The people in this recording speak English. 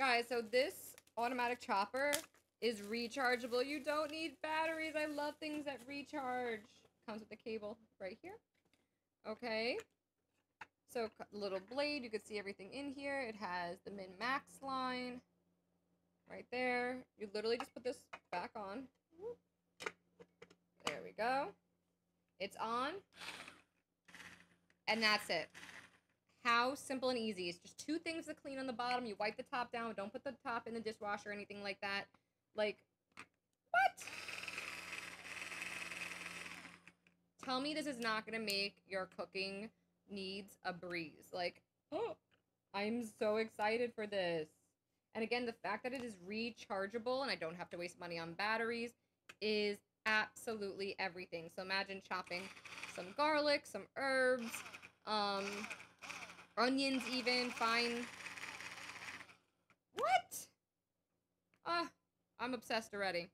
Guys, so this automatic chopper is rechargeable. You don't need batteries. I love things that recharge. Comes with the cable right here. Okay. So a little blade, you can see everything in here. It has the min max line right there. You literally just put this back on. There we go. It's on. And that's it. How simple and easy. It's just two things to clean on the bottom. You wipe the top down. Don't put the top in the dishwasher or anything like that. Like, what? Tell me this is not going to make your cooking needs a breeze. Like, oh, I'm so excited for this. And again, the fact that it is rechargeable and I don't have to waste money on batteries is absolutely everything. So imagine chopping some garlic, some herbs, um, onions even, fine. What? Uh, I'm obsessed already.